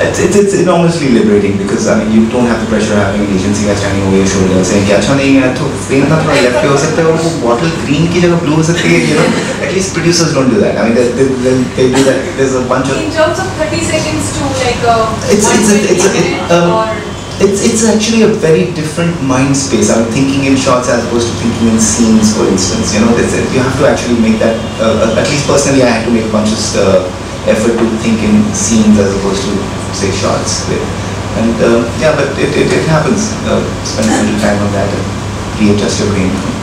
It's, it's, it's enormously liberating because I mean you don't have the pressure of having an agency guy standing over your shoulder saying कि अच्छा नहीं है तो pen ना थोड़ा left पे हो सकता है और वो बॉटल ग्रीन की जगह ब्लू हो सकती है you know at least producers don't do that I mean they, they, they, they do that there's a bunch of In terms of 30 seconds to like a it's one it's a, minute it's a, it, or um, it's it's actually a very different mind space. I mean, thinking in shots as opposed to thinking in scenes, for instance. You know, that's it. you have to actually make that. Uh, uh, at least personally, I had to make a conscious uh, effort to think in scenes as opposed to say shots. And um, yeah, but it, it, it happens. Uh, spend a little time on that and readjust your brain.